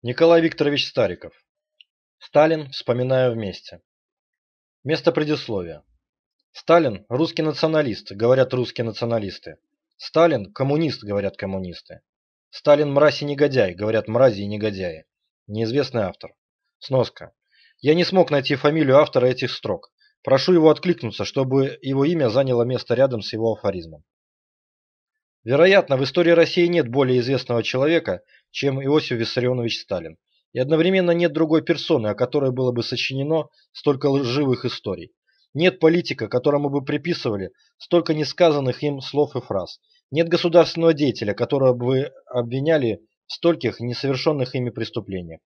Николай Викторович Стариков. Сталин, вспоминаю вместе. Место предисловия. Сталин – русский националист, говорят русские националисты. Сталин – коммунист, говорят коммунисты. Сталин – мразь и негодяй, говорят мрази и негодяи. Неизвестный автор. Сноска. Я не смог найти фамилию автора этих строк. Прошу его откликнуться, чтобы его имя заняло место рядом с его афоризмом. Вероятно, в истории России нет более известного человека, чем Иосиф Виссарионович Сталин. И одновременно нет другой персоны, о которой было бы сочинено столько лживых историй. Нет политика, которому бы приписывали столько несказанных им слов и фраз. Нет государственного деятеля, которого бы обвиняли в стольких несовершенных ими преступлениях.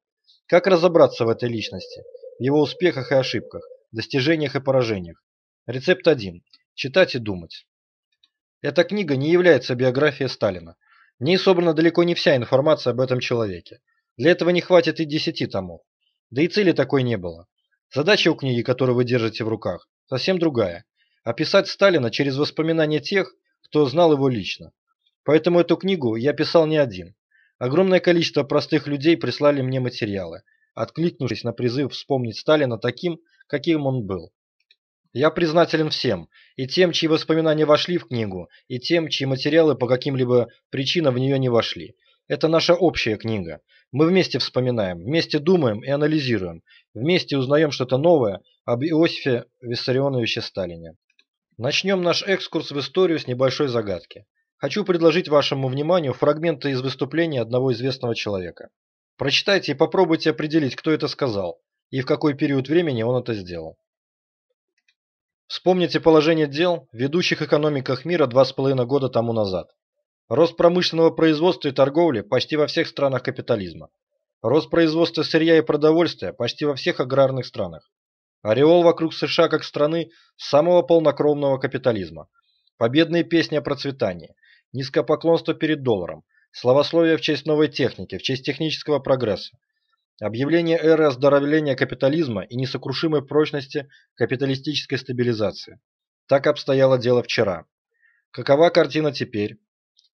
Как разобраться в этой личности, в его успехах и ошибках, достижениях и поражениях? Рецепт один. Читать и думать. Эта книга не является биографией Сталина. В ней собрана далеко не вся информация об этом человеке. Для этого не хватит и десяти томов. Да и цели такой не было. Задача у книги, которую вы держите в руках, совсем другая. Описать Сталина через воспоминания тех, кто знал его лично. Поэтому эту книгу я писал не один. Огромное количество простых людей прислали мне материалы, откликнувшись на призыв вспомнить Сталина таким, каким он был. Я признателен всем, и тем, чьи воспоминания вошли в книгу, и тем, чьи материалы по каким-либо причинам в нее не вошли. Это наша общая книга. Мы вместе вспоминаем, вместе думаем и анализируем, вместе узнаем что-то новое об Иосифе Виссарионовиче Сталине. Начнем наш экскурс в историю с небольшой загадки. Хочу предложить вашему вниманию фрагменты из выступления одного известного человека. Прочитайте и попробуйте определить, кто это сказал и в какой период времени он это сделал. Вспомните положение дел в ведущих экономиках мира два с половиной года тому назад. Рост промышленного производства и торговли почти во всех странах капитализма. Рост производства сырья и продовольствия почти во всех аграрных странах. Ореол вокруг США как страны самого полнокровного капитализма. Победные песни о процветании. Низкопоклонство перед долларом. Словословие в честь новой техники, в честь технического прогресса. Объявление эры оздоровления капитализма и несокрушимой прочности капиталистической стабилизации. Так обстояло дело вчера. Какова картина теперь?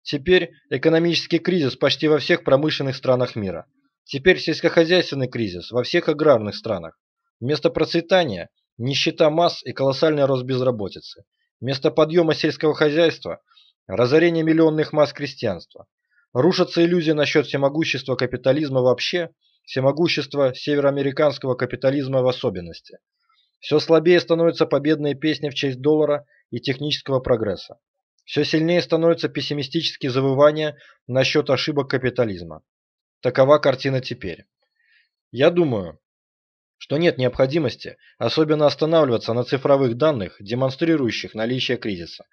Теперь экономический кризис почти во всех промышленных странах мира. Теперь сельскохозяйственный кризис во всех аграрных странах. Вместо процветания – нищета масс и колоссальный рост безработицы. Вместо подъема сельского хозяйства – разорение миллионных масс крестьянства. Рушатся иллюзии насчет всемогущества капитализма вообще – всемогущество североамериканского капитализма в особенности. Все слабее становятся победные песни в честь доллара и технического прогресса. Все сильнее становятся пессимистические завывания насчет ошибок капитализма. Такова картина теперь. Я думаю, что нет необходимости особенно останавливаться на цифровых данных, демонстрирующих наличие кризиса.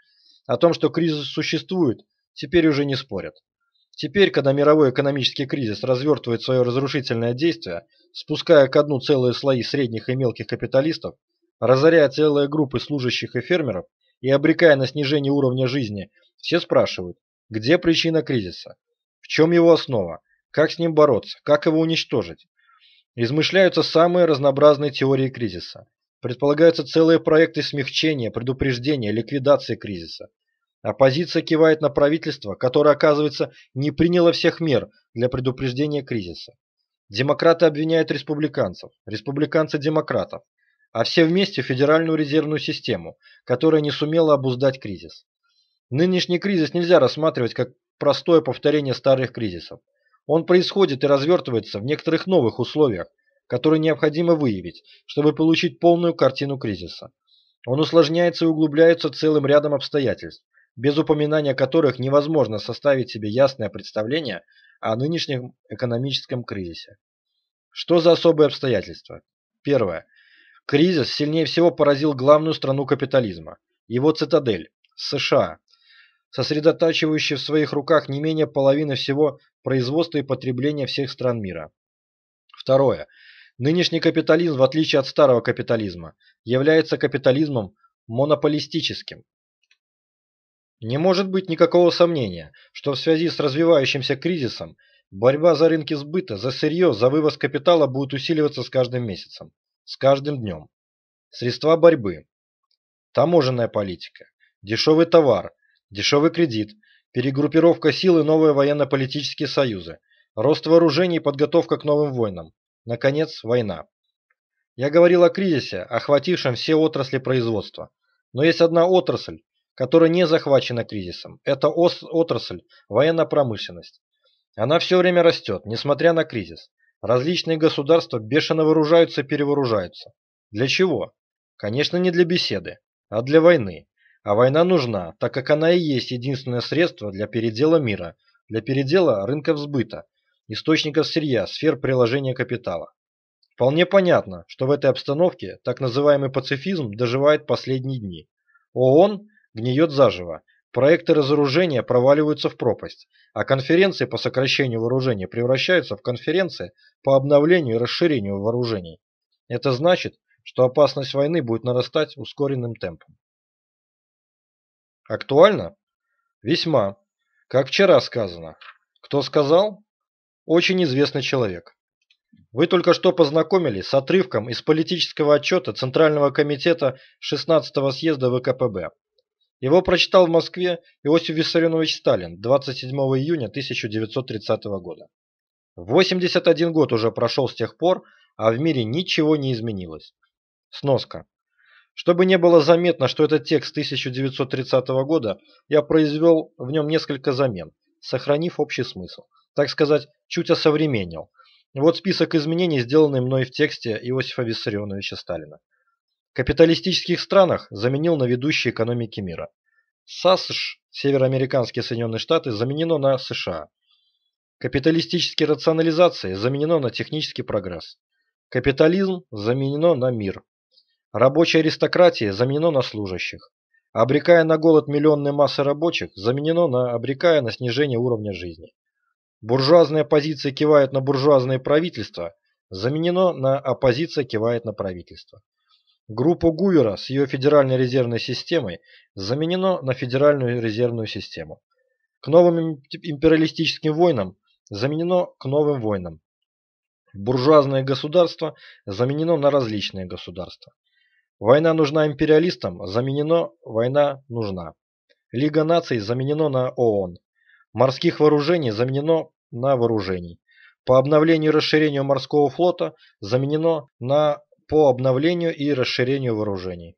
О том, что кризис существует, теперь уже не спорят. Теперь, когда мировой экономический кризис развертывает свое разрушительное действие, спуская ко дну целые слои средних и мелких капиталистов, разоряя целые группы служащих и фермеров и обрекая на снижение уровня жизни, все спрашивают, где причина кризиса, в чем его основа, как с ним бороться, как его уничтожить. Измышляются самые разнообразные теории кризиса. Предполагаются целые проекты смягчения, предупреждения, ликвидации кризиса. Оппозиция кивает на правительство, которое, оказывается, не приняло всех мер для предупреждения кризиса. Демократы обвиняют республиканцев, республиканцы – демократов, а все вместе Федеральную резервную систему, которая не сумела обуздать кризис. Нынешний кризис нельзя рассматривать как простое повторение старых кризисов. Он происходит и развертывается в некоторых новых условиях, которые необходимо выявить, чтобы получить полную картину кризиса. Он усложняется и углубляется целым рядом обстоятельств, без упоминания которых невозможно составить себе ясное представление о нынешнем экономическом кризисе. Что за особые обстоятельства? Первое. Кризис сильнее всего поразил главную страну капитализма, его цитадель – США, сосредотачивающую в своих руках не менее половины всего производства и потребления всех стран мира. Второе. Нынешний капитализм, в отличие от старого капитализма, является капитализмом монополистическим, не может быть никакого сомнения, что в связи с развивающимся кризисом борьба за рынки сбыта, за сырье, за вывоз капитала будет усиливаться с каждым месяцем, с каждым днем. Средства борьбы. Таможенная политика, дешевый товар, дешевый кредит, перегруппировка сил и новые военно-политические союзы, Рост вооружений и подготовка к новым войнам. Наконец, война. Я говорил о кризисе, охватившем все отрасли производства. Но есть одна отрасль, которая не захвачена кризисом. Это отрасль военно-промышленность. Она все время растет, несмотря на кризис. Различные государства бешено вооружаются и перевооружаются. Для чего? Конечно, не для беседы, а для войны. А война нужна, так как она и есть единственное средство для передела мира, для передела рынков сбыта, источников сырья, сфер приложения капитала. Вполне понятно, что в этой обстановке так называемый пацифизм доживает последние дни. ООН гниет заживо, проекты разоружения проваливаются в пропасть, а конференции по сокращению вооружений превращаются в конференции по обновлению и расширению вооружений. Это значит, что опасность войны будет нарастать ускоренным темпом. Актуально? Весьма. Как вчера сказано. Кто сказал? Очень известный человек. Вы только что познакомились с отрывком из политического отчета Центрального комитета 16-го съезда ВКПБ. Его прочитал в Москве Иосиф Виссарионович Сталин 27 июня 1930 года. 81 год уже прошел с тех пор, а в мире ничего не изменилось. Сноска. Чтобы не было заметно, что это текст 1930 года, я произвел в нем несколько замен, сохранив общий смысл. Так сказать, чуть осовременил. Вот список изменений, сделанный мной в тексте Иосифа Виссарионовича Сталина. Капиталистических странах заменил на ведущие экономики мира. САСШ, североамериканские Соединенные Штаты, заменено на США. Капиталистические рационализации заменено на технический прогресс. Капитализм заменено на мир. Рабочая аристократия заменено на служащих. Обрекая на голод миллионные массы рабочих, заменено на обрекая на снижение уровня жизни. Буржуазная оппозиция кивает на буржуазное правительство, заменено на оппозиция кивает на правительство. Группу Гувера с ее Федеральной резервной системой заменено на Федеральную резервную систему. К новым империалистическим войнам заменено к новым войнам. Буржуазное государство заменено на различные государства. Война нужна империалистам, заменено война нужна. Лига наций заменено на ООН. Морских вооружений заменено на вооружений. По обновлению и расширению морского флота заменено на по обновлению и расширению вооружений.